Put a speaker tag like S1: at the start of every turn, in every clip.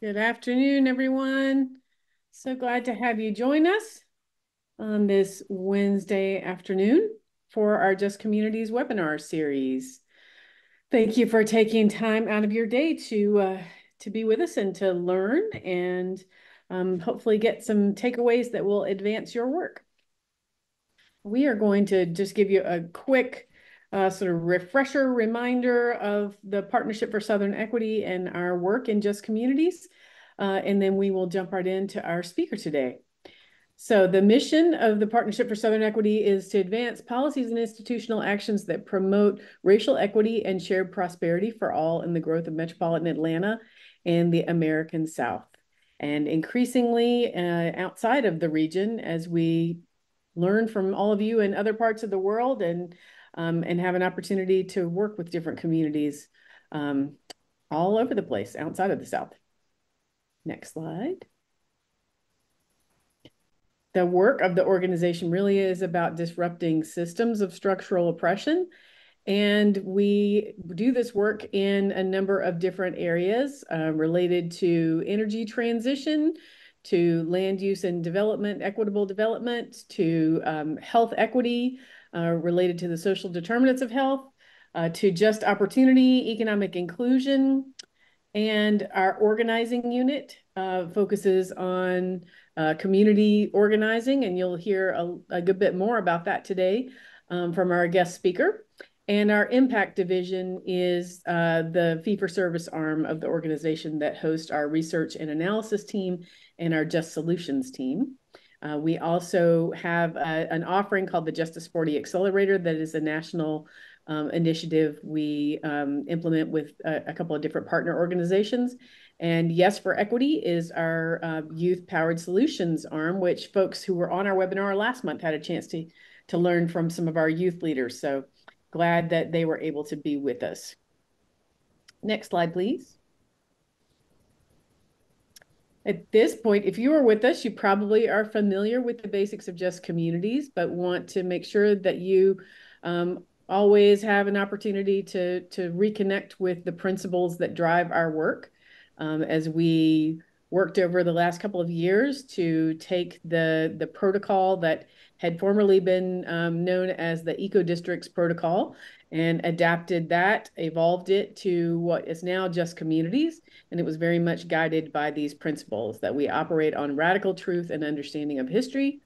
S1: Good afternoon, everyone. So glad to have you join us on this Wednesday afternoon for our Just Communities webinar series. Thank you for taking time out of your day to uh, to be with us and to learn and um, hopefully get some takeaways that will advance your work. We are going to just give you a quick uh, sort of refresher reminder of the Partnership for Southern Equity and our work in Just Communities. Uh, and then we will jump right into our speaker today. So the mission of the Partnership for Southern Equity is to advance policies and institutional actions that promote racial equity and shared prosperity for all in the growth of metropolitan Atlanta and the American South. And increasingly uh, outside of the region as we learn from all of you in other parts of the world and um, and have an opportunity to work with different communities um, all over the place outside of the South. Next slide. The work of the organization really is about disrupting systems of structural oppression. And we do this work in a number of different areas uh, related to energy transition, to land use and development, equitable development, to um, health equity, uh, related to the social determinants of health, uh, to just opportunity, economic inclusion, and our organizing unit uh, focuses on uh, community organizing, and you'll hear a, a, good bit more about that today um, from our guest speaker. And our impact division is uh, the fee-for-service arm of the organization that hosts our research and analysis team and our Just Solutions team. Uh, we also have a, an offering called the Justice 40 Accelerator that is a national um, initiative we um, implement with a, a, couple of different partner organizations. And Yes for Equity is our uh, youth powered solutions arm, which folks who were on our webinar last month had a chance to, to learn from some of our youth leaders. So glad that they were able to be with us. Next slide, please. At this point, if you are with us, you probably are familiar with the basics of just communities, but want to make sure that you um, always have an opportunity to, to reconnect with the principles that drive our work um, as we worked over the last couple of years to take the, the protocol that had formerly been um, known as the Eco Districts Protocol and adapted that, evolved it to what is now just communities. And it was very much guided by these principles that we operate on radical truth and understanding of history.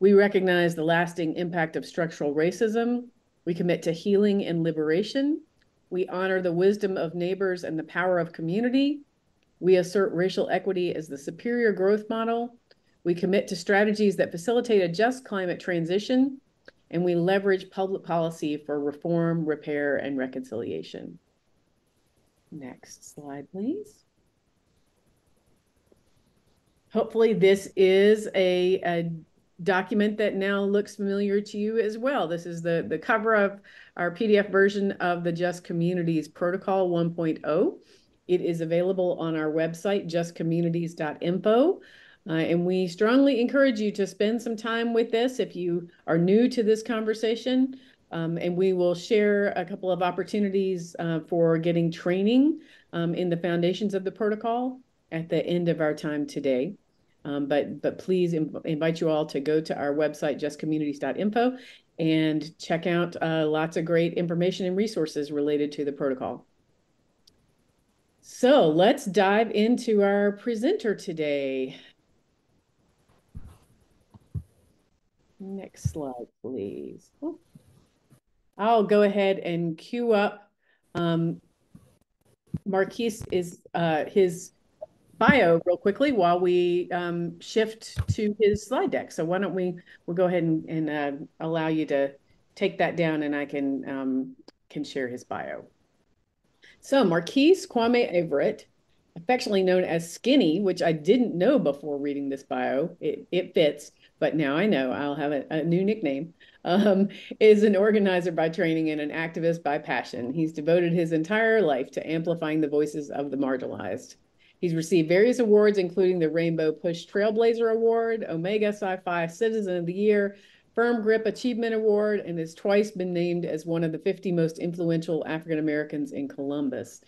S1: We recognize the lasting impact of structural racism. We commit to healing and liberation. We honor the wisdom of neighbors and the power of community. We assert racial equity as the superior growth model. We commit to strategies that facilitate a just climate transition and we leverage public policy for reform, repair, and reconciliation. Next slide, please. Hopefully this is a, a document that now looks familiar to you as well. This is the, the cover of our PDF version of the Just Communities Protocol 1.0. It is available on our website, justcommunities.info. Uh, and we strongly encourage you to spend some time with this if you are new to this conversation. Um, and we will share a couple of opportunities uh, for getting training um, in the foundations of the protocol at the end of our time today. Um, but but please Im invite you all to go to our website, justcommunities.info, and check out uh, lots of great information and resources related to the protocol. So let's dive into our presenter today. Next slide, please. I'll go ahead and queue up. Um, Marquese is uh, his bio real quickly while we um, shift to his slide deck. So why don't we we'll go ahead and, and uh, allow you to take that down and I can um, can share his bio. So Marquese Kwame Averett, affectionately known as Skinny, which I didn't know before reading this bio, it, it fits, but now I know I'll have a, a new nickname, um, is an organizer by training and an activist by passion. He's devoted his entire life to amplifying the voices of the marginalized. He's received various awards, including the Rainbow Push Trailblazer Award, Omega Psi Phi Citizen of the Year, Firm Grip Achievement Award, and has twice been named as one of the 50 most influential African Americans in Columbus,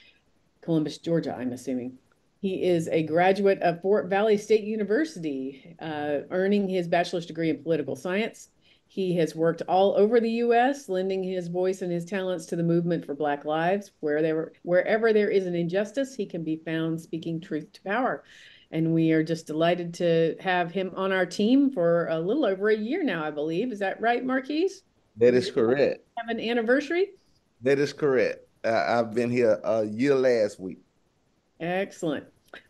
S1: Columbus, Georgia, I'm assuming. He is a graduate of Fort Valley State University, uh, earning his bachelor's degree in political science. He has worked all over the U.S., lending his voice and his talents to the movement for Black lives. Where there, wherever there is an injustice, he can be found speaking truth to power. And we are just delighted to have him on our team for a little over a year now, I believe. Is that right, Marquese?
S2: That is correct.
S1: Have an anniversary?
S2: That is correct. I've been here a year last week.
S1: Excellent.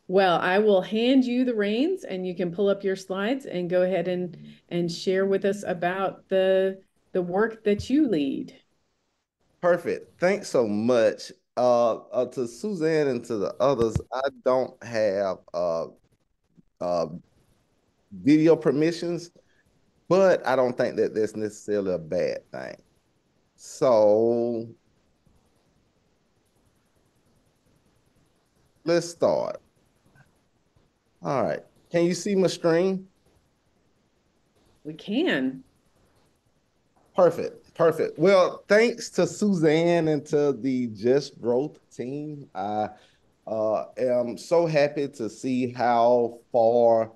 S1: Well, I will hand you the reins and you can pull up your slides and go ahead and and share with us about the the work that you lead.
S2: Perfect. Thanks so much. Uh, uh to Suzanne and to the others, I don't have uh uh video permissions, but I don't think that that's necessarily a bad thing. So let's start. All right. Can you see my screen?
S1: We can.
S2: Perfect. Perfect. Well, thanks to Suzanne and to the Just Growth team. I uh, am so happy to see how far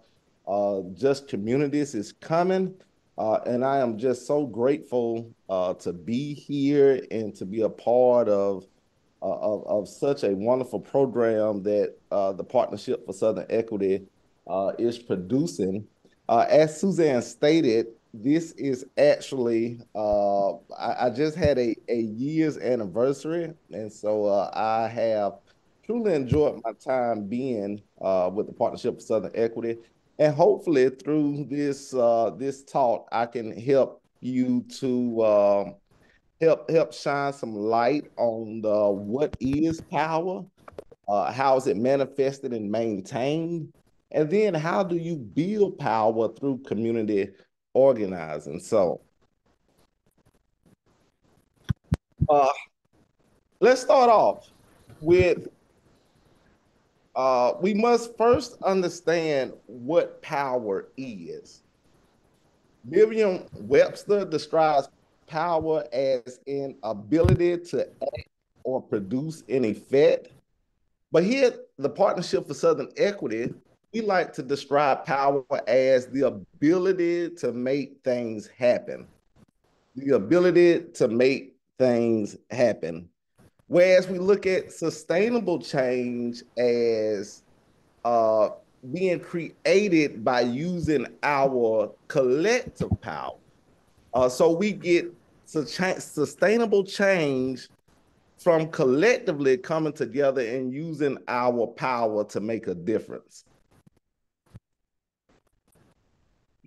S2: uh, Just Communities is coming. Uh, and I am just so grateful uh, to be here and to be a part of of, of such a wonderful program that uh, the Partnership for Southern Equity uh, is producing. Uh, as Suzanne stated, this is actually, uh, I, I, just had a, a year's anniversary. And so uh, I have truly enjoyed my time being with the Partnership for Southern Equity. And hopefully through this this talk, I can help you to um, help help shine some light on the, what is power, uh, how is it manifested and maintained, and then how do you build power through community organizing. So, uh, let's start off with. Uh, we must first understand what power is. Merriam Webster describes power as in ability to act or produce an effect. But here, the Partnership for Southern Equity, we like to describe power as the ability to make things happen. The ability to make things happen. Whereas we look at sustainable change as uh, being created by using our collective power. Uh, so we get sustainable change from collectively coming together and using our power to make a difference.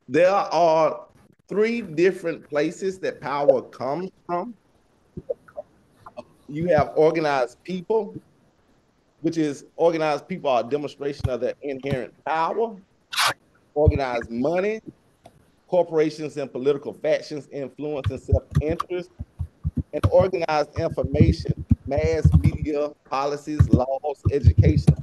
S2: There are three different places that power comes from. You have organized people, which is organized people are a demonstration of their inherent power. Organized money, corporations and political factions influence and self-interest, and organized information, mass media, policies, laws, education.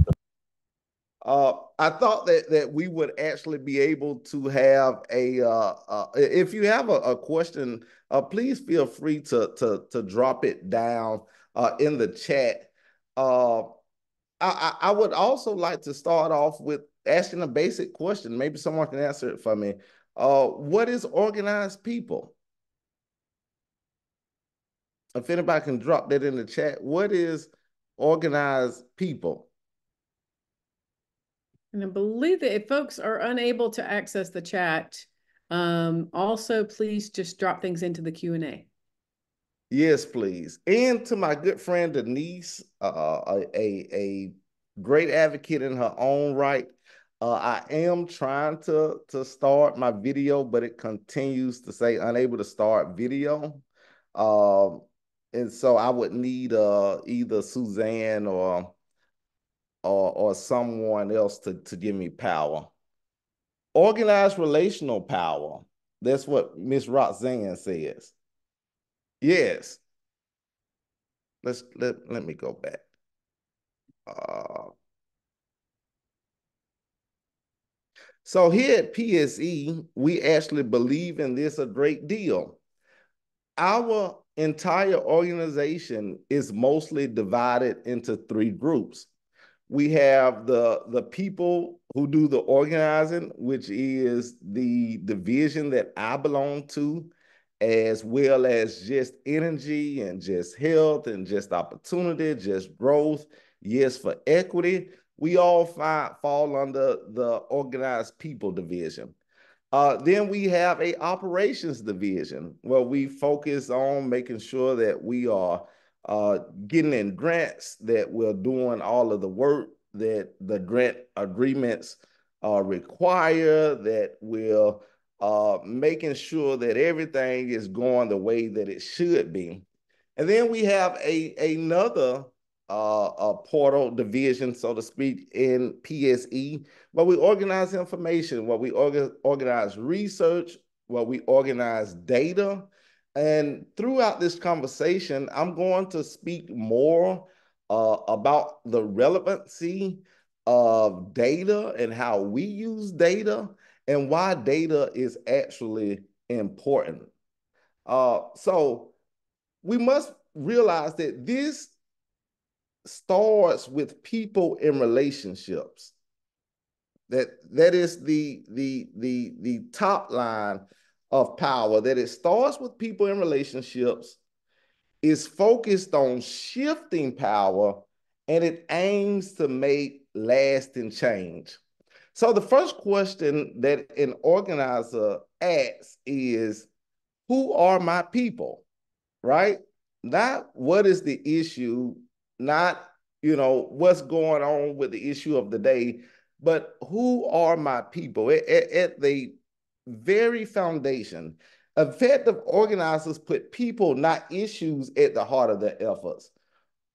S2: Uh, I thought that that we would actually be able to have a. Uh, uh, if you have a, a question, uh, please feel free to to to drop it down uh, in the chat. Uh, I, I would also like to start off with asking a basic question. Maybe someone can answer it for me. Uh, what is organized people? If anybody can drop that in the chat, what is organized people?
S1: And I believe that if folks are unable to access the chat, um, also please just drop things into the Q&A.
S2: Yes, please. And to my good friend Denise, uh, a, a, a great advocate in her own right, uh, I am trying to to start my video, but it continues to say unable to start video. Um, and so I would need uh, either Suzanne or or or someone else to to give me power. Organized relational power. That's what Miss Roxanne says. Yes. Let's let let me go back. Uh, So here at PSE, we actually believe in this a great deal. Our entire organization is mostly divided into three groups. We have the, the people who do the organizing, which is the division that I belong to, as well as just energy and just health and just opportunity, just growth, yes, for equity. We all fall under the organized people division. Uh, then we have a operations division where we focus on making sure that we are uh, getting in grants, that we're doing all of the work that the grant agreements uh, require, that we're uh, making sure that everything is going the way that it should be. And then we have a another uh, a portal division, so to speak, in PSE, where we organize information, where we orga organize research, where we organize data. And throughout this conversation, I'm going to speak more uh, about the relevancy of data and how we use data and why data is actually important. Uh, so we must realize that this starts with people in relationships. That that is the the the the top line of power. That it starts with people in relationships, is focused on shifting power, and it aims to make lasting change. So the first question that an organizer asks is, who are my people? Right? Not what is the issue not you know what's going on with the issue of the day, but who are my people at, at, at the very foundation. Effective organizers put people, not issues, at the heart of their efforts.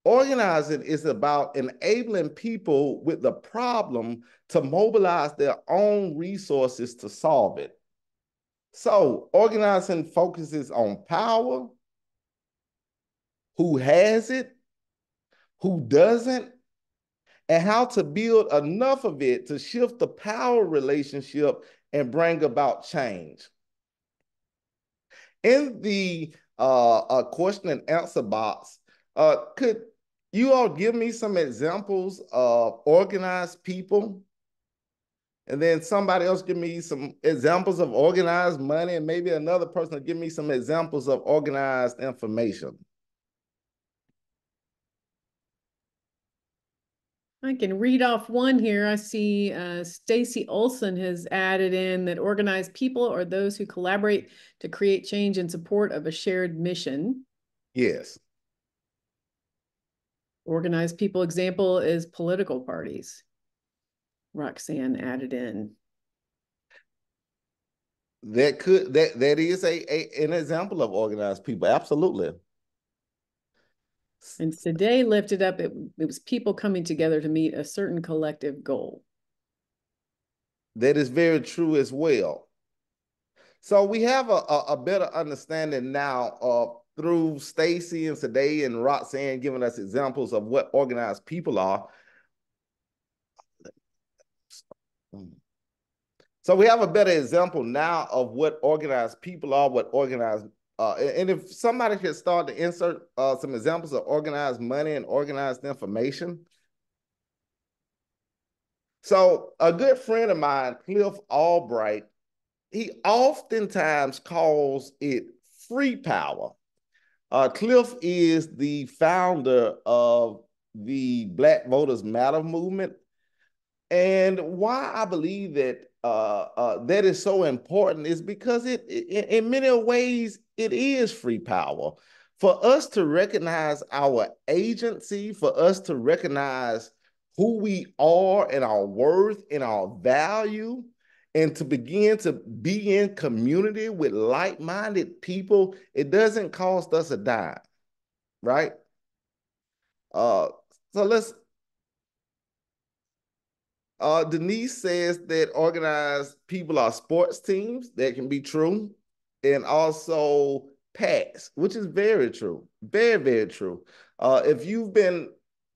S2: Organizing is about enabling people with the problem to mobilize their own resources to solve it. So, organizing focuses on power, who has it, who doesn't, and how to build enough of it to shift the power relationship and bring about change. In the uh, uh, question and answer box, uh, could you all give me some examples of organized people? And then somebody else give me some examples of organized money, and maybe another person give me some examples of organized information.
S1: I can read off one here. I see uh, Stacy Olson has added in that organized people are those who collaborate to create change in support of a shared mission.
S2: Yes.
S1: Organized people example is political parties. Roxanne added in.
S2: That could that that is a, a an example of organized people. Absolutely.
S1: And today lifted up, it, it was people coming together to meet a certain collective goal.
S2: That is very true as well. So we have a, a, a better understanding now of through Stacy and today and Roxanne giving us examples of what organized people are. So we have a better example now of what organized people are, what organized uh, and if somebody could start to insert uh, some examples of organized money and organized information. So a good friend of mine, Cliff Albright, he oftentimes calls it free power. Uh, Cliff is the founder of the Black Voters Matter movement. And why I believe that uh, uh, that is so important is because it, it, in many ways, it is free power. For us to recognize our agency, for us to recognize who we are and our worth and our value, and to begin to be in community with like minded people, it doesn't cost us a dime, right? Uh, so let's. Uh, Denise says that organized people are sports teams. That can be true and also PACs, which is very true. Very, very true. Uh, if you've been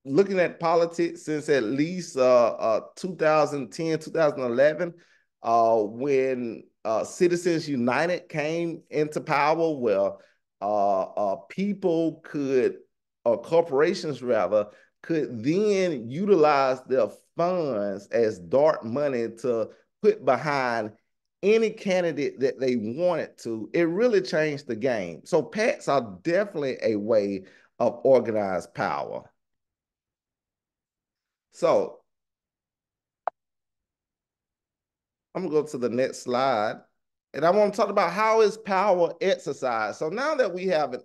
S2: looking at politics since at least uh, uh, 2010, 2011, uh, when uh, Citizens United came into power, where uh, people could, or corporations rather, could then utilize their funds as dark money to put behind any candidate that they wanted to, it really changed the game. So PACs are definitely a way of organized power. So I'm gonna go to the next slide. And I want to talk about how is power exercised. So now that we have an,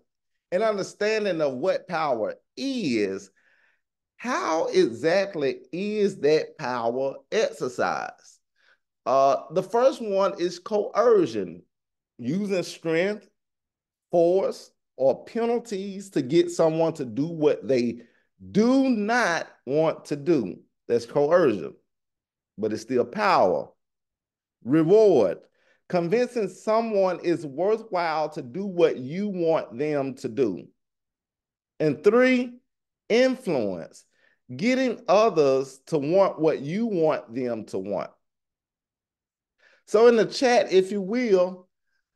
S2: an understanding of what power is, how exactly is that power exercised? Uh, the first one is coercion, using strength, force, or penalties to get someone to do what they do not want to do. That's coercion, but it's still power. Reward, convincing someone is worthwhile to do what you want them to do. And three, influence, getting others to want what you want them to want. So in the chat, if you will,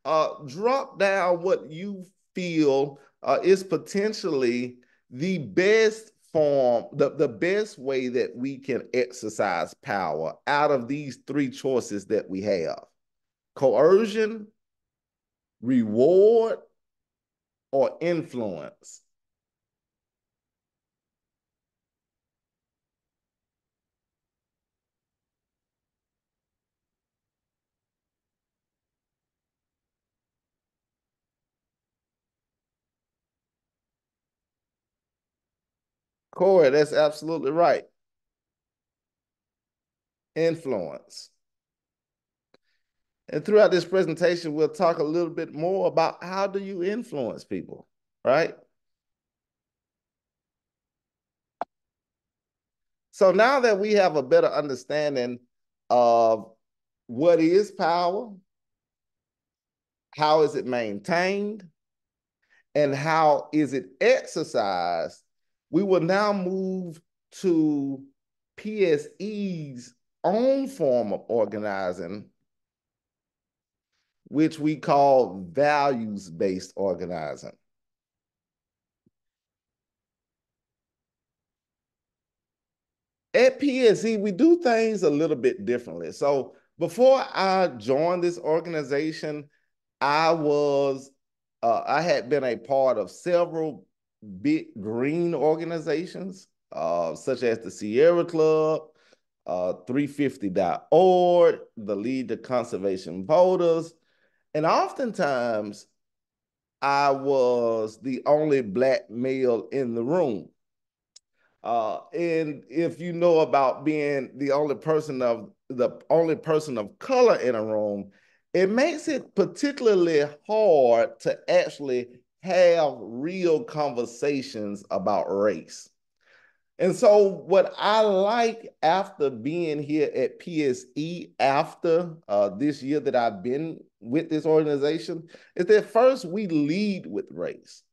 S2: uh, drop down what you feel uh, is potentially the best form, the, the best way that we can exercise power out of these three choices that we have coercion, reward, or influence. Corey, that's absolutely right. Influence. And throughout this presentation, we'll talk a little bit more about how do you influence people, right? So now that we have a better understanding of what is power, how is it maintained, and how is it exercised, we will now move to PSE's own form of organizing, which we call values-based organizing. At PSE, we do things a little bit differently. So before I joined this organization, I was uh, I had been a part of several big green organizations, uh, such as the Sierra Club, uh, 350.org, the League of Conservation Voters, and oftentimes, I was the only black male in the room. Uh, and if you know about being the only person of the only person of color in a room, it makes it particularly hard to actually have real conversations about race. And so, what I like after being here at PSE after uh, this year that I've been with this organization is that first we lead with race,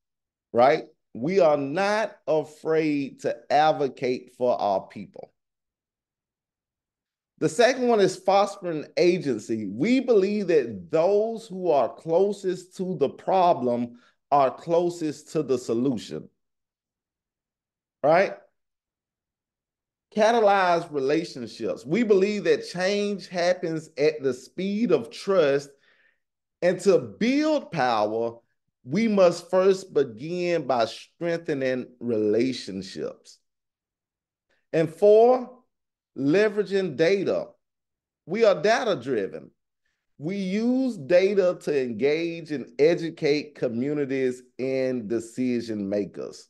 S2: right? We are not afraid to advocate for our people. The second one is fostering agency. We believe that those who are closest to the problem are closest to the solution, right? catalyze relationships. We believe that change happens at the speed of trust. And to build power, we must first begin by strengthening relationships. And four, leveraging data. We are data driven. We use data to engage and educate communities and decision makers.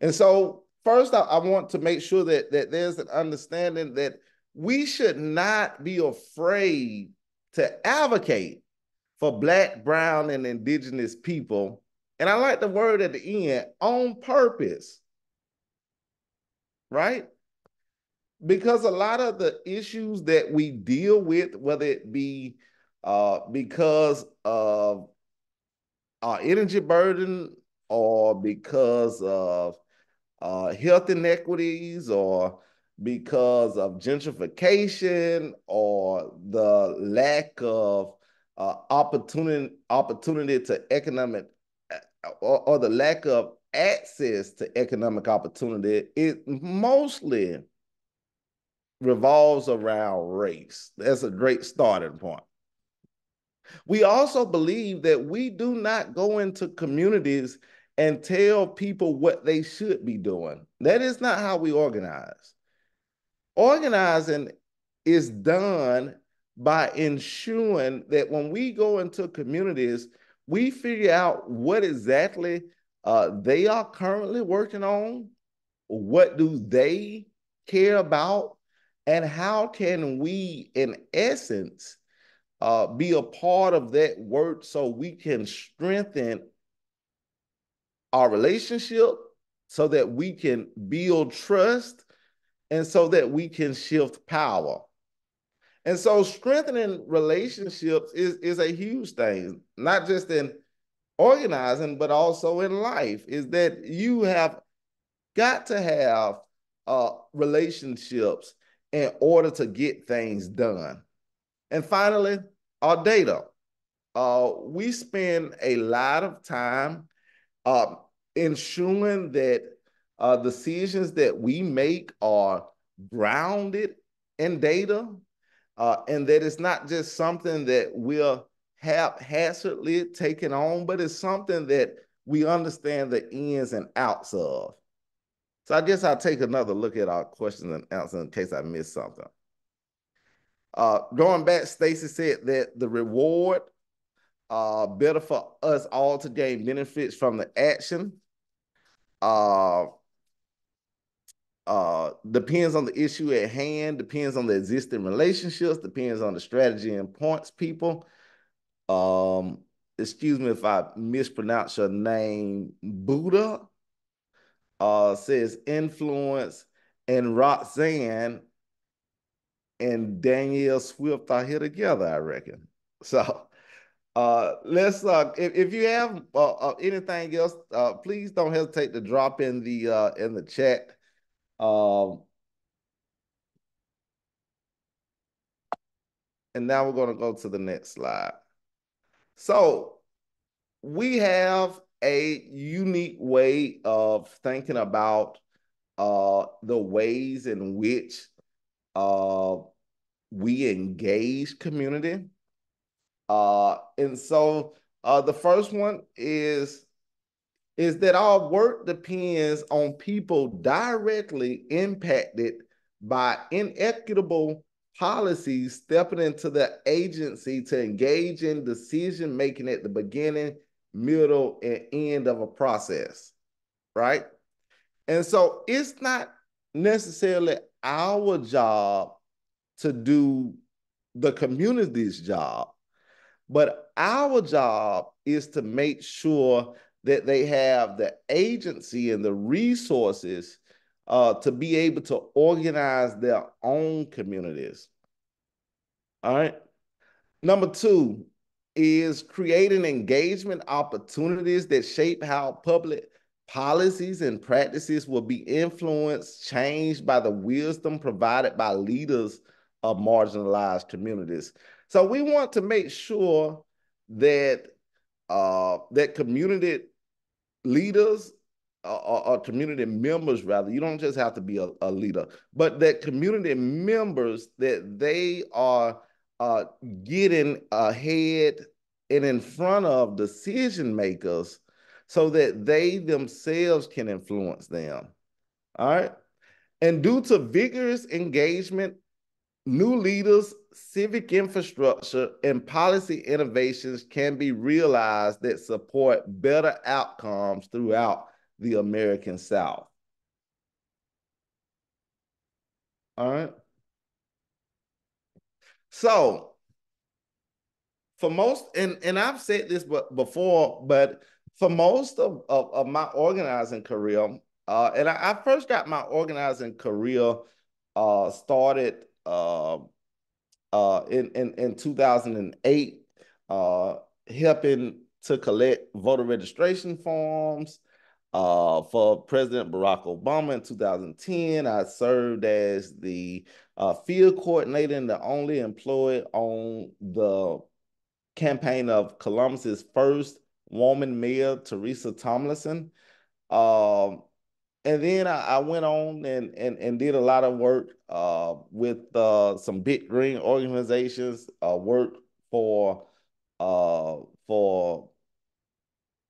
S2: And so first I, I, want to make sure that that there's an understanding that we should not be afraid to advocate for black brown and indigenous people and i like the word at the end on purpose right because a lot of the issues that we deal with whether it be uh, because of our energy burden or because of uh, health inequities or because of gentrification or the lack of uh, opportunity opportunity to economic uh, or, or, the lack of access to economic opportunity, it mostly revolves around race. That's a great starting point. We also believe that we do not go into communities and tell people what they should be doing. That is not how we organize. Organizing is done by ensuring that when we go into communities, we figure out what exactly uh, they are currently working on, what do they care about, and how can we, in essence, uh, be a part of that work so we can strengthen our relationship, so that we can build trust, and so that we can shift power. And so strengthening relationships is, is a huge thing, not just in organizing, but also in life, is that you have got to have uh, relationships in order to get things done. And finally, our data. Uh, we spend a lot of time uh, ensuring that uh, decisions that we make are grounded in data uh, and that it's not just something that we're haphazardly taking on, but it's something that we understand the ins and outs of. So I guess I'll take another look at our questions and answers in case I missed something. Uh, going back, Stacy said that the reward uh, better for us all to gain benefits from the action. Uh, uh, depends on the issue at hand, depends on the existing relationships, depends on the strategy and points people. Um, excuse me if I mispronounce your name, Buddha uh, says influence, and Roxanne and Danielle Swift are here together, I reckon. So uh, let's uh, if, if you have uh, uh, anything else, uh, please don't hesitate to drop in the uh, in the chat. Um, and now we're going to go to the next slide. So we have a unique way of thinking about uh, the ways in which uh, we engage community. Uh, and so uh, the first one is is that our work depends on people directly impacted by inequitable policies stepping into the agency to engage in decision making at the beginning, middle, and end of a process, right? And so it's not necessarily our job to do the community's job, but our job is to make sure that they have the agency and the resources uh, to be able to organize their own communities. All right. Number two is creating engagement opportunities that shape how public policies and practices will be influenced, changed by the wisdom provided by leaders of marginalized communities. So we want to make sure that uh, that community leaders or, or, community members rather you don't just have to be a, a, leader but that community members that they are uh, getting ahead and in front of decision makers so that they themselves can influence them all right and due to vigorous engagement new leaders civic infrastructure and policy innovations can be realized that support better outcomes throughout the American South. All right. So, for most, and, and I've said this before, but for most of, of, of my organizing career, uh, and I, I, first got my organizing career uh, started uh, uh, in, in, in 2008, uh, helping to collect voter registration forms uh, for President Barack Obama in 2010. I served as the uh, field coordinator and the only employee on the campaign of Columbus's first woman mayor, Teresa Tomlinson. Um, and then I, I, went on and, and, and did a lot of work uh, with uh, some big green organizations, uh, work for uh, for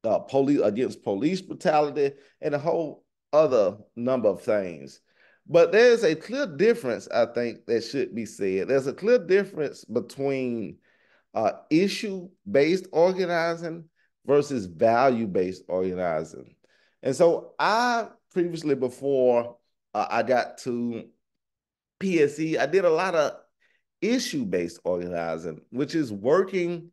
S2: uh, police against police brutality, and a whole other number of things. But there's a clear difference, I think, that should be said. There's a clear difference between uh, issue-based organizing versus value-based organizing. And so I previously, before uh, I got to PSE, I did a lot of issue-based organizing, which is working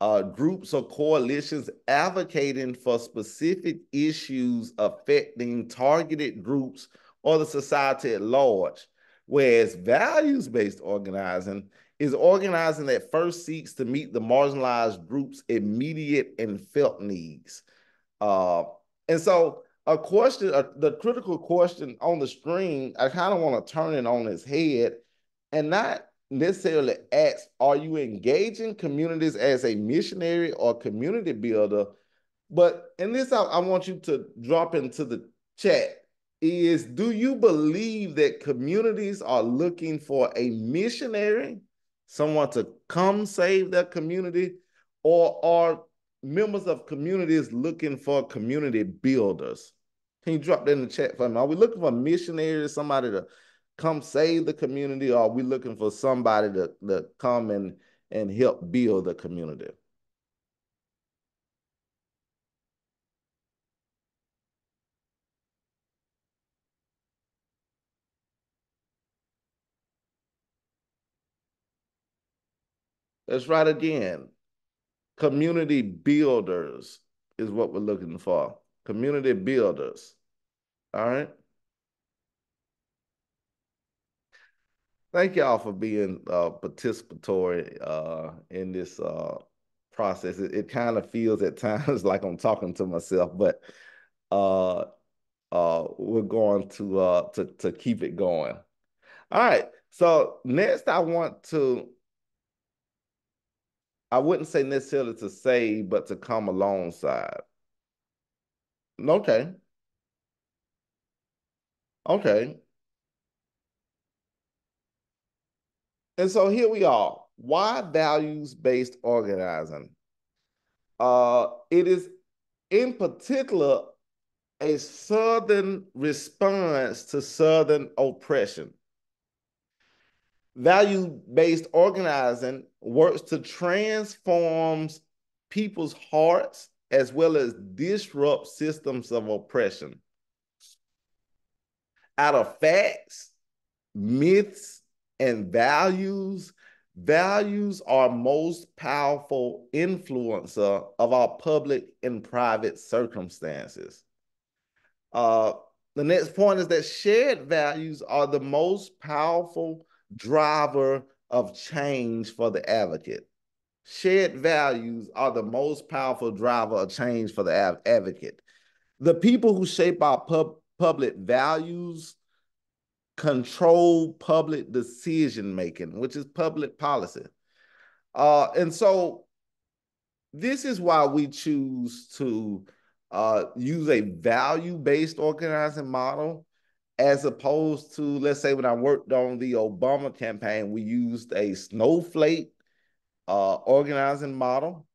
S2: uh, groups or coalitions advocating for specific issues affecting targeted groups or the society at large. Whereas values based organizing is organizing that first seeks to meet the marginalized group's immediate and felt needs. Uh, and so, a question, uh, the critical question on the screen, I kind of want to turn it on its head and not necessarily ask, are you engaging communities as a missionary or community builder? But in this, I, I want you to drop into the chat is do you believe that communities are looking for a missionary, someone to come save their community, or are members of communities looking for community builders? Can you drop that in the chat for me? Are we looking for missionaries, somebody to come save the community, or are we looking for somebody to, to come and, and help build the community? Let's write again. Community builders is what we're looking for. Community builders. All right. Thank y'all for being uh, participatory uh, in this uh, process. It, it kind of feels at times like I'm talking to myself, but uh, uh, we're going to, uh, to to keep it going. All right. So next, I want to. I wouldn't say necessarily to save, but to come alongside. Okay. Okay. And so here we are. Why values-based organizing? Uh, it is in particular a Southern response to Southern oppression. Value-based organizing works to transform people's hearts as well as disrupt systems of oppression. Out of facts, myths, and values, values are most powerful influencer of our public and private circumstances. Uh, the next point is that shared values are the most powerful driver of change for the advocate. Shared values are the most powerful driver of change for the advocate. The people who shape our pub public values control public decision making, which is public policy. Uh, and so this is why we choose to uh, use a value-based organizing model as opposed to, let's say, when I worked on the Obama campaign, we used a snowflake uh, organizing model.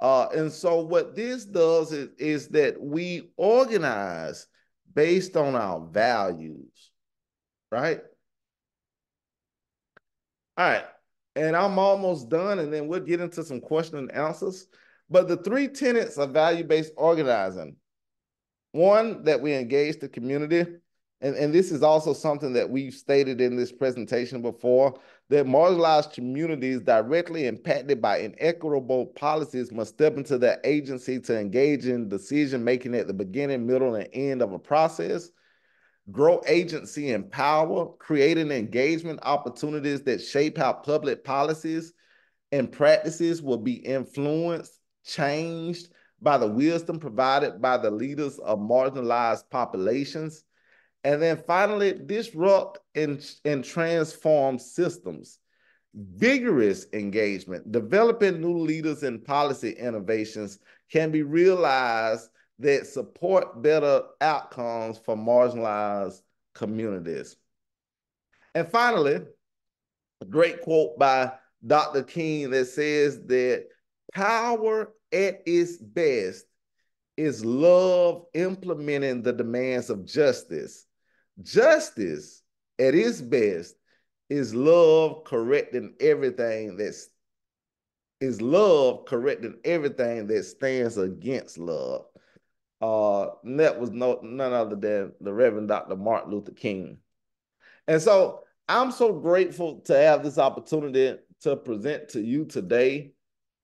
S2: Uh, and so what this does is, is that we organize based on our values right? All right. And I'm almost done, and then we'll get into some question and answers. But the three tenets of value-based organizing. One, that we engage the community. And, and this is also something that we've stated in this presentation before, that marginalized communities directly impacted by inequitable policies must step into their agency to engage in decision-making at the beginning, middle, and end of a process grow agency and power, creating engagement opportunities that shape how public policies and practices will be influenced, changed by the wisdom provided by the leaders of marginalized populations. And then finally, disrupt and, and transform systems. Vigorous engagement, developing new leaders and policy innovations can be realized that support better outcomes for marginalized communities. And finally, a great quote by Dr. King that says that power at its best is love implementing the demands of justice. Justice at its best is love correcting everything that's is love correcting everything that stands against love. Uh, that was no none other than the Reverend Dr. Martin Luther King. And so I'm so grateful to have this opportunity to present to you today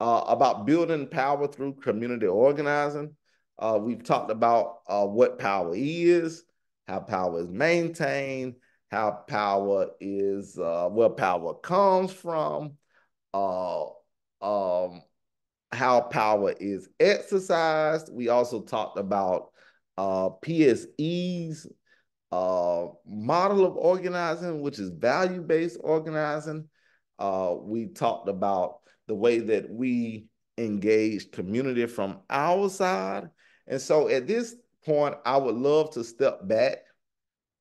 S2: uh, about building power through community organizing. Uh, we've talked about uh, what power is, how power is maintained, how power is, uh, where power comes from, uh, um, how power is exercised. We also talked about uh, PSE's uh, model of organizing, which is value-based organizing. Uh, we talked about the way that we engage community from our side. And so at this point, I would love to step back.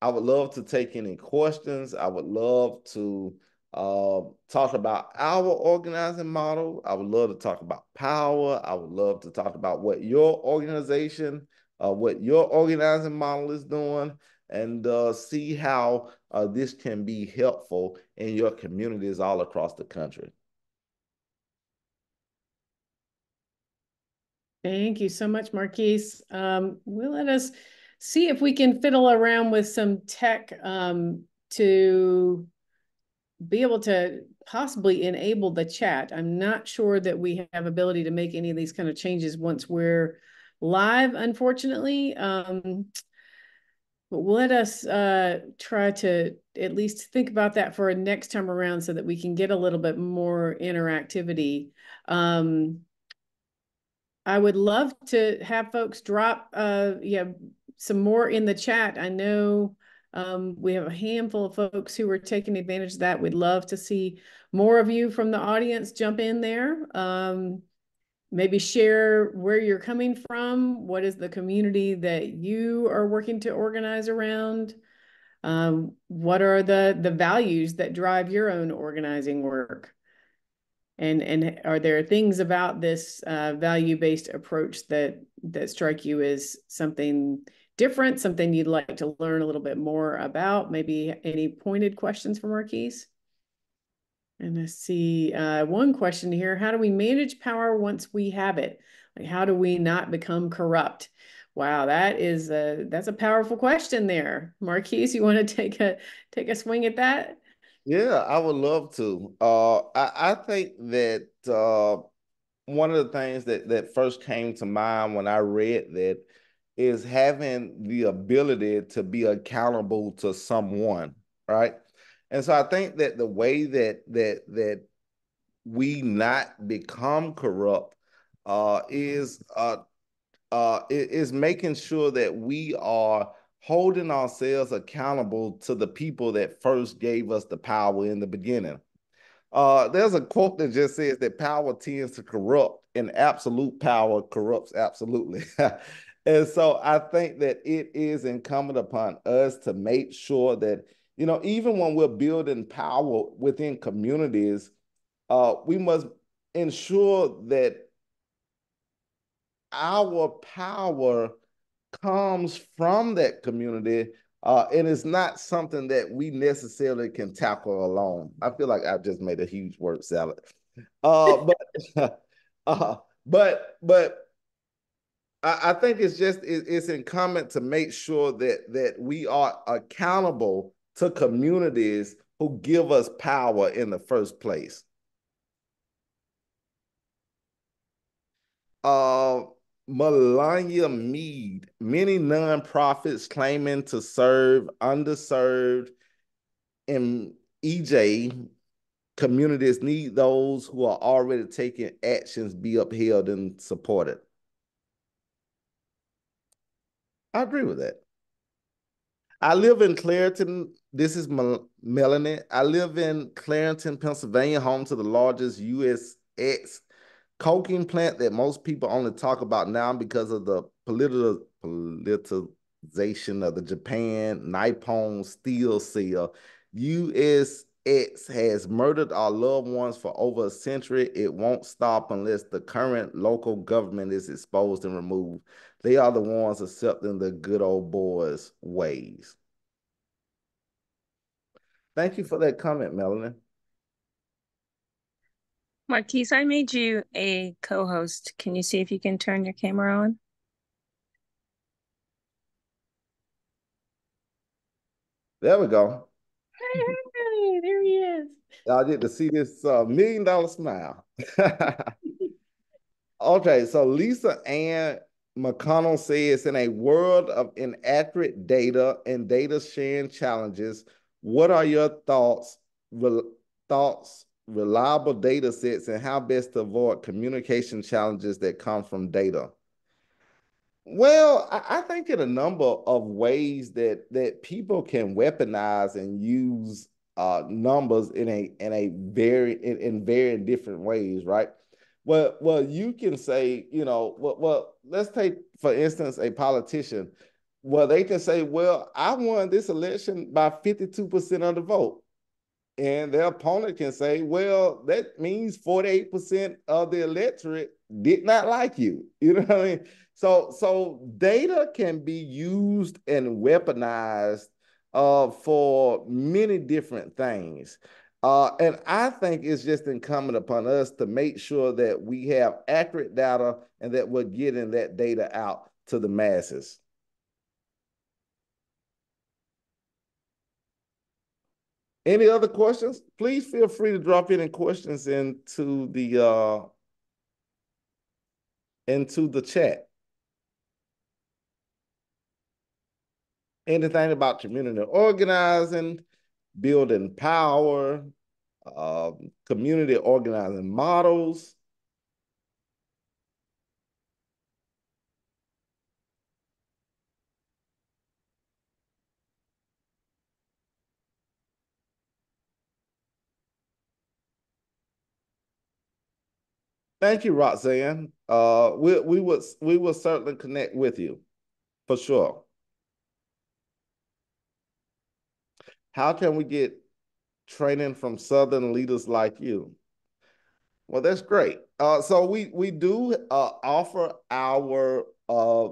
S2: I would love to take any questions. I would love to uh, talk about our organizing model. I would love to talk about power. I would love to talk about what your organization, uh, what your organizing model is doing, and uh, see how uh, this can be helpful in your communities all across the country.
S1: Thank you so much, Marquese. Um, we'll let us see if we can fiddle around with some tech um, to be able to possibly enable the chat. I'm not sure that we have ability to make any of these kind of changes once we're live, unfortunately. Um, but let us uh, try to at least think about that for a next time around so that we can get a little bit more interactivity. Um, I would love to have folks drop uh, yeah, some more in the chat. I know um, we have a handful of folks who are taking advantage of that. We'd love to see more of you from the audience jump in there. Um, maybe share where you're coming from. What is the community that you are working to organize around? Um, what are the, the values that drive your own organizing work? And, and are there things about this uh, value-based approach that, that strike you as something different, something you'd like to learn a little bit more about? Maybe any pointed questions for Marquese? And I see uh, one question here. How do we manage power once we have it? Like, how do we not become corrupt? Wow, that is a that's a powerful question there. Marquese, you want to take a take a swing at that?
S2: Yeah, I would love to. Uh, I, I think that uh, one of the things that that first came to mind when I read that is having the ability to be accountable to someone, right? And so I think that the way that that that we not become corrupt uh, is uh, uh, is making sure that we are holding ourselves accountable to the people that first gave us the power in the beginning. Uh, there's a quote that just says that power tends to corrupt, and absolute power corrupts absolutely. and so I think that it is incumbent upon us to make sure that you know, even when we're building power within communities, uh, we must ensure that our power comes from that community uh, and it's not something that we necessarily can tackle alone. I feel like I've just made a huge word salad. Uh, but uh, but but I, I think it's just it, it's incumbent to make sure that that we are accountable to communities who give us power in the first place. Uh, Melanie Mead, many nonprofits claiming to serve underserved and EJ communities need those who are already taking actions be upheld and supported. I agree with that. I live in Clairton. This is Melanie. I live in Clairton, Pennsylvania, home to the largest USX coking plant that most people only talk about now because of the political politicization of the Japan Nippon steel seal. USX has murdered our loved ones for over a century. It won't stop unless the current local government is exposed and removed. They are the ones accepting the good old boys' ways. Thank you for that comment, Melanie.
S3: Marquese, I made you a co-host. Can you see if you can turn your camera on?
S2: There we go.
S1: Hey, there he is.
S2: I get to see this uh, million dollar smile. okay, so Lisa Ann McConnell says in a world of inaccurate data and data sharing challenges, what are your thoughts re thoughts reliable data sets and how best to avoid communication challenges that come from data? Well, I, I think in a number of ways that that people can weaponize and use uh, numbers in a in a very in, in very different ways, right? Well, well, you can say, you know, well, well, let's take for instance a politician. Well, they can say, well, I won this election by 52% of the vote and their opponent can say, well, that means 48% of the electorate did not like you. You know what I mean? So, so data can be used and weaponized uh, for many different things. Uh, and I think it's just incumbent upon us to make sure that we have accurate data and that we're getting that data out to the masses. Any other questions? Please feel free to drop any questions into the uh, into the chat. Anything about community organizing, building power, uh, community organizing models, Thank you, Roxanne. Uh, we we would we will certainly connect with you, for sure. How can we get training from Southern leaders like you? Well, that's great. Uh, so we we do uh, offer our uh,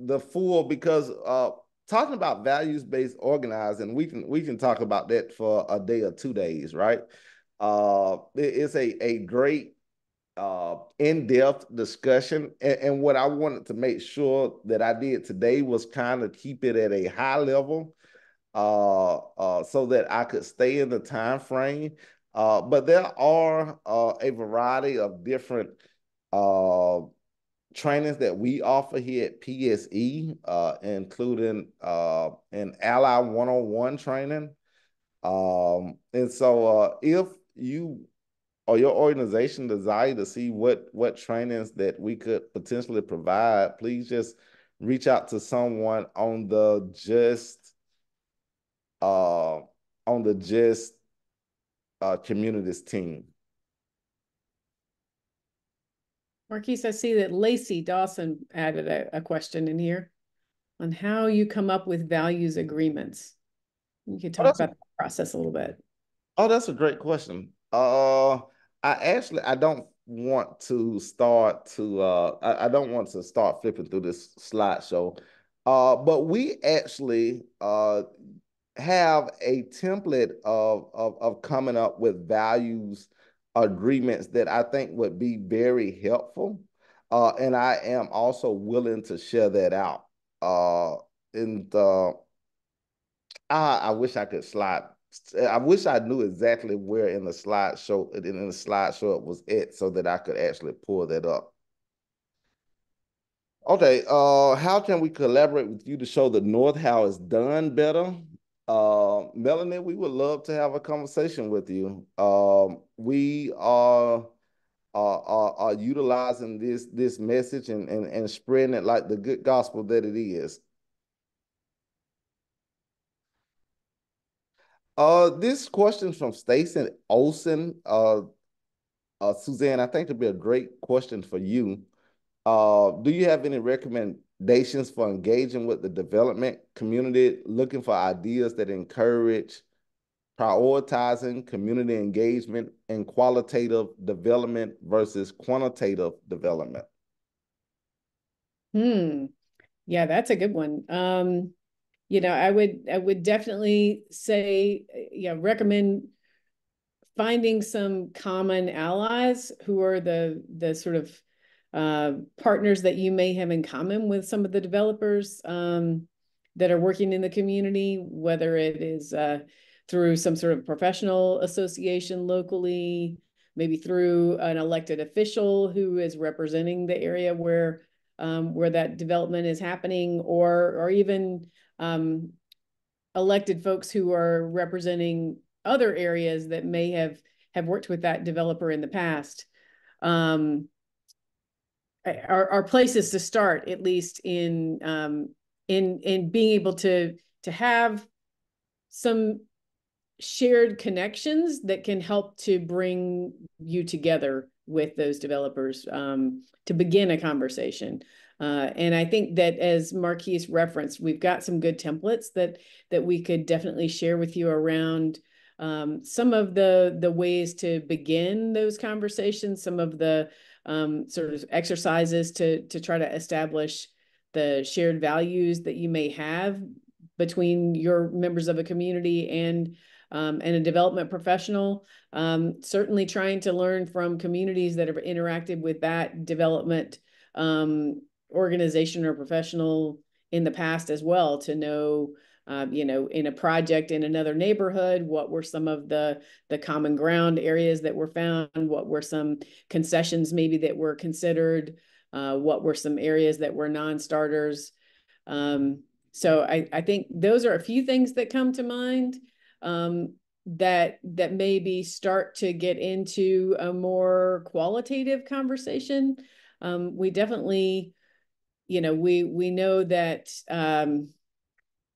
S2: the full because uh, talking about values based organizing, we can we can talk about that for a day or two days, right? Uh, it's a a great uh, in-depth discussion. And, and, what I wanted to make sure that I did today was kind of keep it at a high level uh, uh, so that I could stay in the time frame. Uh, but there are uh, a variety of different uh, trainings that we offer here at PSE, including an Ally 101 training. Um, and so if you or your organization desire to see what what trainings that we could potentially provide, please just reach out to someone on the just uh on the just uh communities team.
S1: Marquese, I see that Lacey Dawson added a, a question in here on how you come up with values agreements. You can oh, talk oh, about the process a little bit.
S2: Oh, that's a great question. Uh I actually I don't want to start to uh I, I don't want to start flipping through this slideshow. Uh but we actually uh have a template of, of of coming up with values agreements that I think would be very helpful. Uh and I am also willing to share that out. Uh and uh I, I wish I could slide I wish I knew exactly where in the slideshow in the slideshow it was at so that I could actually pull that up. Okay, uh, how can we collaborate with you to show the North how it's done better? Uh, Melanie, we would love to have a conversation with you. Um, we are, are, are, are utilizing this this message and, and, and spreading it like the good gospel that it is. Uh, this question from Stacey Olson. Uh, uh, Suzanne, I think it'd be a great question for you. Uh, do you have any recommendations for engaging with the development community, looking for ideas that encourage prioritizing community engagement and qualitative development versus quantitative development?
S1: Hmm. Yeah, that's a good one. Um, you know, I would I would definitely say, yeah, recommend finding some common allies who are the the sort of uh, partners that you may have in common with some of the developers um, that are working in the community, whether it is uh, through some sort of professional association locally, maybe through an elected official who is representing the area where um, where that development is happening, or or even um, elected folks who are representing other areas that may have have worked with that developer in the past. Um, are, are places to start, at least in um, in in being able to to have some shared connections that can help to bring you together with those developers um, to begin a conversation. Uh, and I think that as Marquese referenced, we've got some good templates that that we could definitely share with you around um, some of the the ways to begin those conversations, some of the um, sort of exercises to to try to establish the shared values that you may have between your members of a community and um, and a development professional. Um, certainly trying to learn from communities that have interacted with that development um, organization or professional in the past as well to know um, you know, in a project in another neighborhood, what were some of the the common ground areas that were found? What were some concessions maybe that were considered? Uh, what were some areas that were non-starters? Um, so I, I think those are a few things that come to mind um, that that maybe start to get into a more qualitative conversation. Um, we definitely, you know, we we know that um,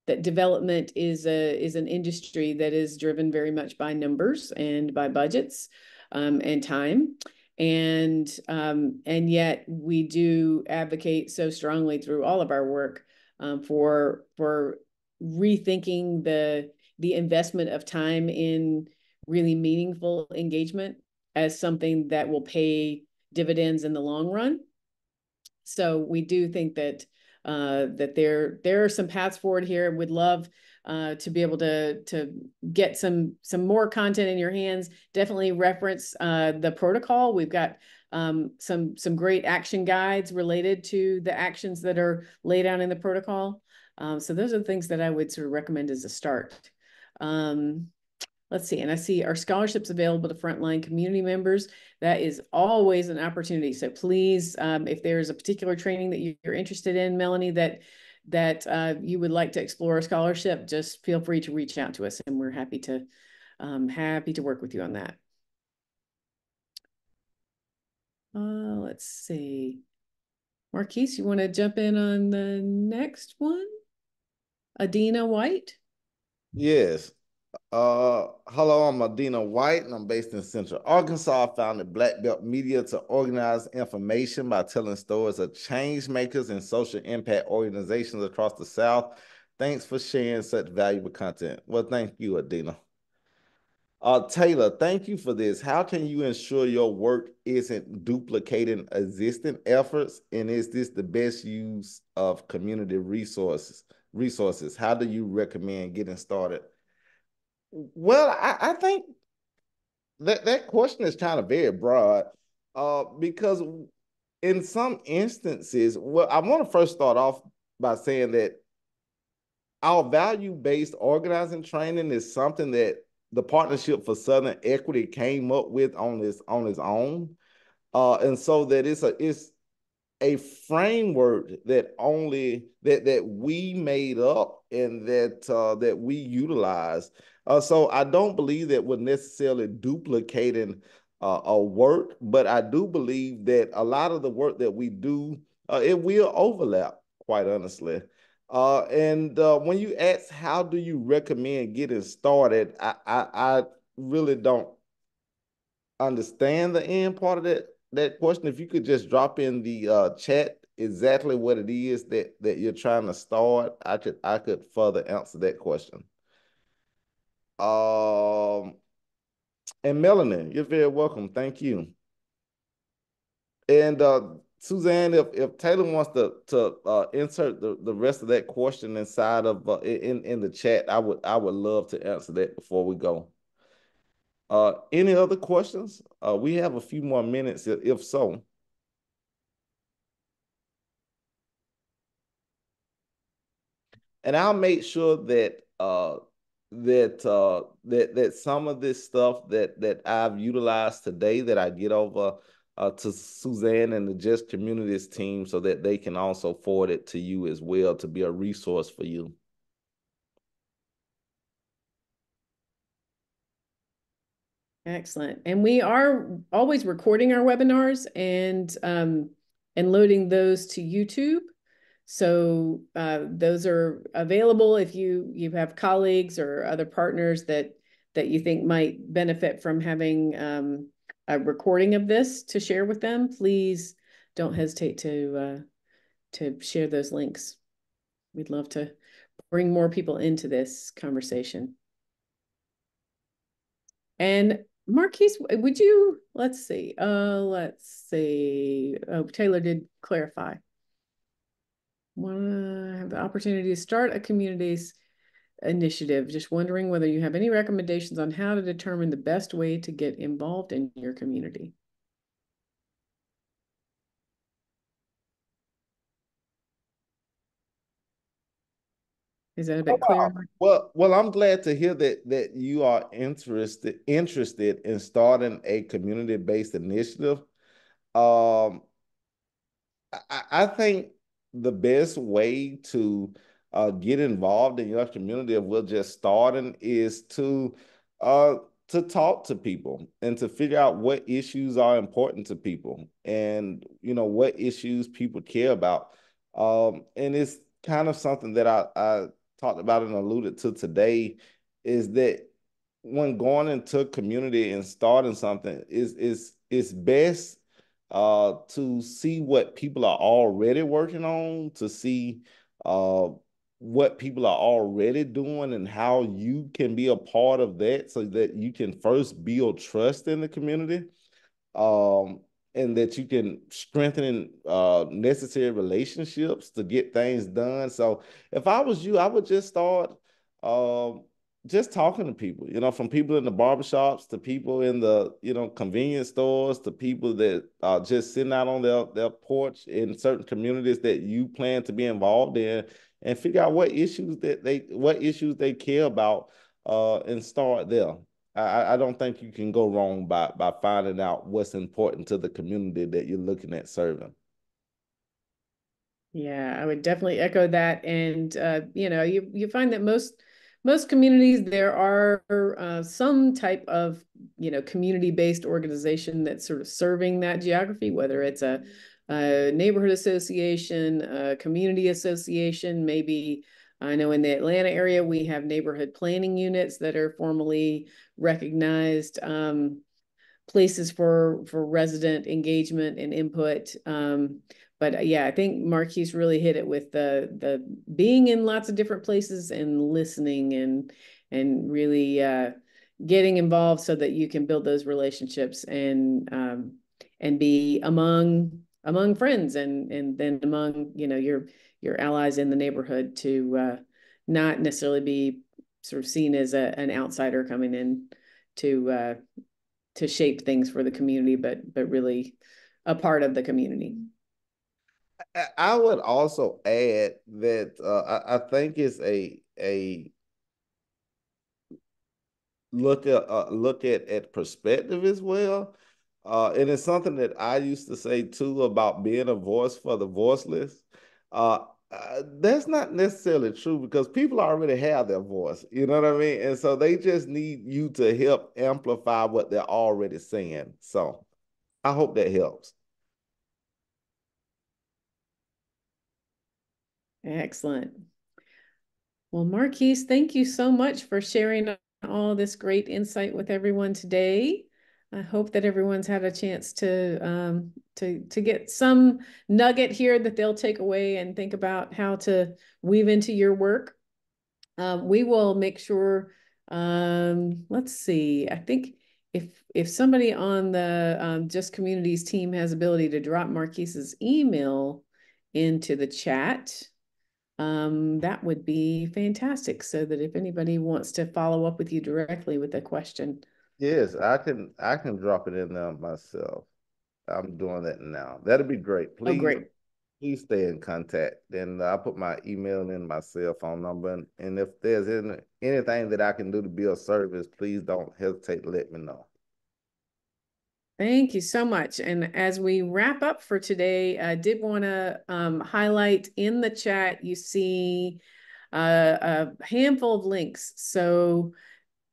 S1: that development is a is an industry that is driven very much by numbers and by budgets um, and time and um, and yet we do advocate so strongly through all of our work um, for for rethinking the the investment of time in really meaningful engagement as something that will pay dividends in the long run so we do think that uh, that there there are some paths forward here. We'd love uh, to be able to to get some some more content in your hands. Definitely reference uh, the protocol. We've got um, some some great action guides related to the actions that are laid out in the protocol. Um, so those are the things that I would sort of recommend as a start. Um, let's see, and I see our scholarships available to frontline community members. That is always an opportunity. So please, um, if there's a particular training that you're interested in, Melanie, that that uh, you would like to explore a scholarship, just feel free to reach out to us, and we're happy to um, happy to work with you on that. Uh, let's see. Marquese, you want to jump in on the next one? Adina White?
S2: Yes. Uh, hello, I'm Adina White, and I'm based in Central Arkansas. I founded Black Belt Media to organize information by telling stories of change makers and social impact organizations across the South. Thanks for sharing such valuable content. Well, thank you, Adina. Uh, Taylor, thank you for this. How can you ensure your work isn't duplicating existing efforts? And is this the best use of community resources? Resources. How do you recommend getting started? Well, I, I think that that question is kind of very broad, uh, because in some instances, well, I want to first start off by saying that our value-based organizing training is something that the Partnership for Southern Equity came up with on its on its own, uh, and so that it's a it's a framework that only that that we made up and that uh, that we utilize. Uh, so I don't believe that we're necessarily duplicating uh, a work, but I do believe that a lot of the work that we do uh, it will overlap. Quite honestly. Uh, and uh, when you ask how do you recommend getting started, I, I, I really don't understand the end part of that that question. If you could just drop in the uh, chat exactly what it is that that you're trying to start, I could I could further answer that question. Um, and Melanie, you're very welcome. Thank you. And uh, Suzanne, if, if Taylor wants to to uh, insert the, the rest of that question inside of uh, in in the chat, I would I would love to answer that before we go. Uh, any other questions? Uh, we have a few more minutes, if so. And I'll make sure that uh, that uh, that that some of this stuff that that I've utilized today that I get over uh, to Suzanne and the Just Communities team so that they can also forward it to you as well to be a resource for you.
S1: Excellent. And we are always recording our webinars and um, and loading those to YouTube. So uh, those are available if you you have colleagues or other partners that that you think might benefit from having um, a recording of this to share with them. Please don't hesitate to uh, to share those links. We'd love to bring more people into this conversation. And Marquese, would you, let's see, uh, let's see. Oh, Taylor did clarify. Want to have the opportunity to start a communities initiative. Just wondering whether you have any recommendations on how to determine the best way to get involved in your community. Is that a bit clear?
S2: Well, well, I'm glad to hear that that you are interested interested in starting a community-based initiative. Um, I, I think the best way to uh, get involved in your community if we're just starting is to uh, to talk to people and to figure out what issues are important to people and you know what issues people care about um, and it's kind of something that I, I talked about and alluded to today is that when going into community and starting something is is it's best uh, to see what people are already working on, to see uh, what people are already doing and how you can be a part of that so that you can first build trust in the community. Um, and that you can strengthen uh, necessary relationships to get things done. So if I was you, I would just start uh, just talking to people, you know, from people in the barbershops to people in the, you know, convenience stores to people that are just sitting out on their, their porch in certain communities that you plan to be involved in and figure out what issues that they what issues they care about uh, and start there. I, I don't think you can go wrong by by finding out what's important to the community that you're looking at serving.
S1: Yeah, I would definitely echo that. And uh, you know, you you find that most most communities there are uh, some type of you know community-based organization that's sort of serving that geography, whether it's a, a neighborhood association, a community association, maybe I know in the Atlanta area, we have neighborhood planning units that are formally recognized um, places for, for resident engagement and input. Um, but uh, yeah, I think Marquese really hit it with the the being in lots of different places and listening and and really uh, getting involved so that you can build those relationships and um, and be among among friends and and then among you know your your allies in the neighborhood to uh, not necessarily be sort of seen as a, an outsider coming in to uh, to shape things for the community, but but really a part of the community.
S2: I would also add that uh, I, I, think it's a a look at uh, look at at perspective as well, uh, and it's something that I used to say too about being a voice for the voiceless. Uh, uh, that's not necessarily true because people already have their voice, you know what I mean? And so they just need you to help amplify what they're already saying. So I hope that helps.
S1: Excellent. Well, Marquese, thank you so much for sharing all this great insight with everyone today. I hope that everyone's had a chance to um, to to get some nugget here that they'll take away and think about how to weave into your work. Um, we will make sure. Um, let's see. I think if if somebody on the um, Just Communities team has ability to drop Marquese's email into the chat, um, that would be fantastic. So that if anybody wants to follow up with you directly with a question.
S2: Yes, I can I can drop it in there myself. I'm doing that now. That'd be great. Please,
S1: oh, great.
S2: please stay in contact. And I'll put my email in my cell phone number. And, and if there's any, anything that I can do to be of service, please don't hesitate to let me know.
S1: Thank you so much. And as we wrap up for today, I did want to um, highlight in the chat, you see uh, a handful of links. So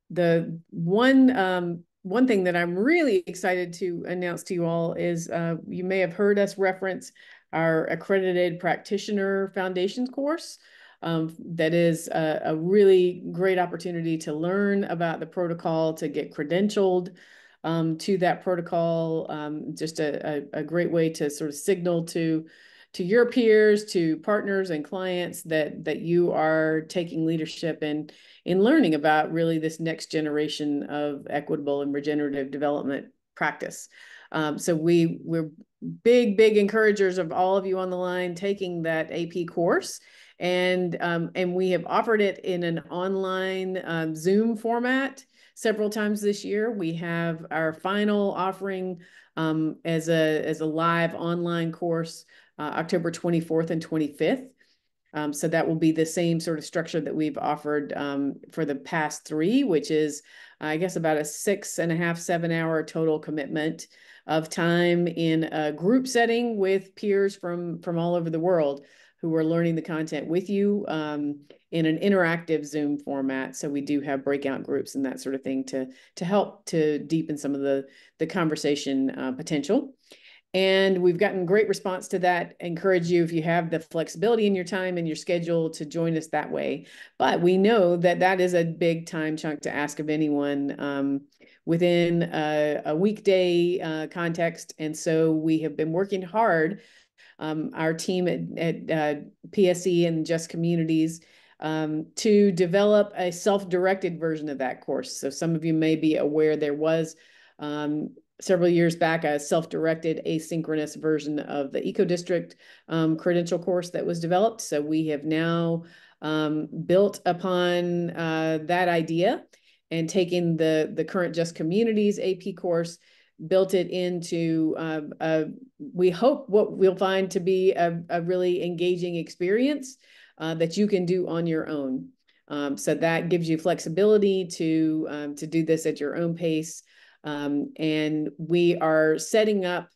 S1: the one um, one thing that I'm really excited to announce to you all is uh, you may have heard us reference our accredited practitioner foundations course. Um, that is a, a, really great opportunity to learn about the protocol, to get credentialed um, to that protocol. Um, just a, a, a, great way to sort of signal to to your peers, to partners and clients that that you are taking leadership in in learning about really this next generation of equitable and regenerative development practice. Um, so we we're big big encouragers of all of you on the line taking that AP course and um, and we have offered it in an online um, Zoom format several times this year. We have our final offering um, as a as a live online course uh, October 24th and 25th. Um, so that will be the same sort of structure that we've offered um, for the past three, which is, I guess, about a six and a half, seven hour total commitment of time in a group setting with peers from from all over the world who are learning the content with you um, in an interactive Zoom format. So we do have breakout groups and that sort of thing to to help to deepen some of the the conversation uh, potential. And we've gotten great response to that. Encourage you if you have the flexibility in your time and your schedule to join us that way. But we know that that is a big time chunk to ask of anyone um, within a, a weekday uh, context. And so we have been working hard. Um, our team at, at uh, PSE and Just Communities um, to develop a self-directed version of that course. So some of you may be aware there was um, several years back a self-directed asynchronous version of the eco district um, credential course that was developed. So we have now um, built upon uh, that idea and taken the the current just communities ap course built it into uh, a, we hope what we'll find to be a, a really engaging experience uh, that you can do on your own. Um, so that gives you flexibility to um, to do this at your own pace um, and we are setting up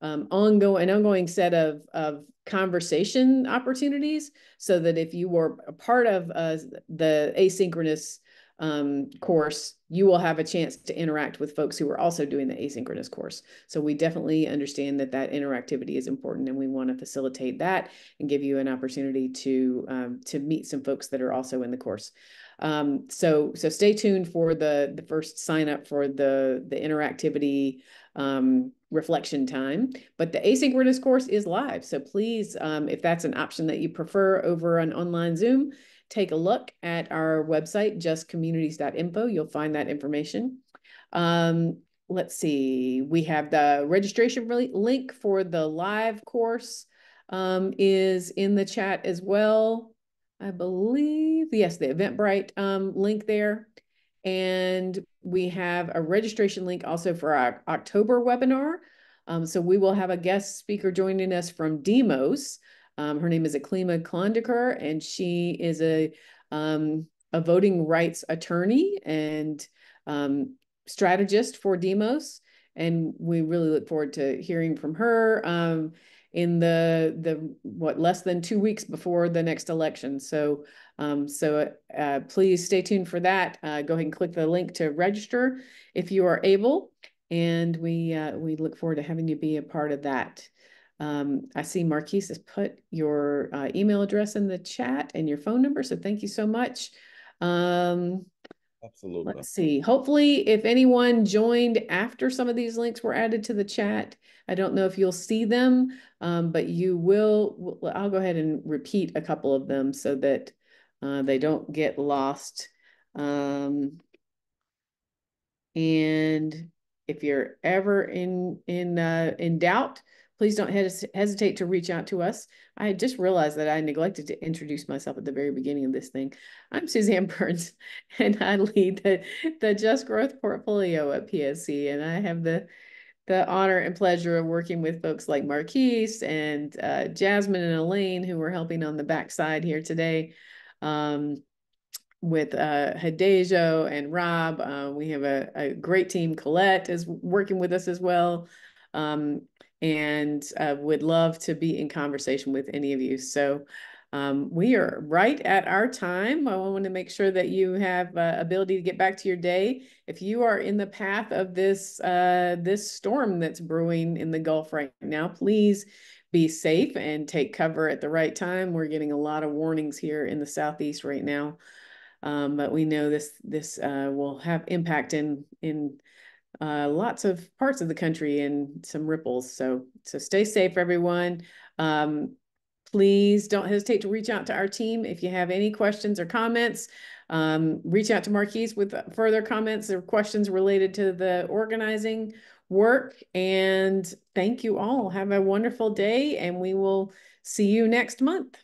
S1: um, ongoing an ongoing set of of conversation opportunities so that if you were a part of uh, the asynchronous um, course, you will have a chance to interact with folks who are also doing the asynchronous course. So we definitely understand that that interactivity is important, and we want to facilitate that and give you an opportunity to um, to meet some folks that are also in the course. Um, so so stay tuned for the the first sign up for the the interactivity um, reflection time. But the asynchronous course is live, so please, um, if that's an option that you prefer over an online Zoom, take a look at our website justcommunities.info. You'll find that information. Um, let's see, we have the registration link for the live course um, is in the chat as well. I believe, yes, the Eventbrite um, link there. And we have a registration link also for our October webinar. Um, so we will have a guest speaker joining us from Demos. Um, her name is Aklima Khondoker, and she is a, um, a voting rights attorney and um, strategist for Demos. And we really look forward to hearing from her. In the the what less than two weeks before the next election. So um, so uh, please stay tuned for that. Uh, go ahead and click the link to register if you are able, and we uh, we look forward to having you be a part of that. Um, I see Marquese has put your uh, email address in the chat and your phone number, so thank you so much. Um,
S2: Absolutely.
S1: Let's see. Hopefully, if anyone joined after some of these links were added to the chat, I don't know if you'll see them, um, but you will. I'll go ahead and repeat a couple of them so that uh, they don't get lost. Um, and if you're ever in in uh, in doubt, please don't hes hesitate to reach out to us. I just realized that I neglected to introduce myself at the very beginning of this thing. I'm Suzanne Burns, and I lead the, the Just Growth portfolio at PSE, and I have the the honor and pleasure of working with folks like Marquese and uh, Jasmine and Elaine, who are helping on the backside here today. Um, with uh, Hadejo and Rob. Uh, we have a, a, great team. Colette is working with us as well. Um, and uh, would love to be in conversation with any of you. So um, we are right at our time. I want to make sure that you have uh, ability to get back to your day. If you are in the path of this uh, this storm that's brewing in the Gulf right now, please be safe and take cover at the right time. We're getting a lot of warnings here in the southeast right now, um, but we know this this uh, will have impact in in uh, lots of parts of the country and some ripples. So, so stay safe, everyone. Um, please don't hesitate to reach out to our team if you have any questions or comments. Um, reach out to Marquese with further comments or questions related to the organizing work. And thank you all. Have a wonderful day, and we will see you next month.